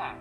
back.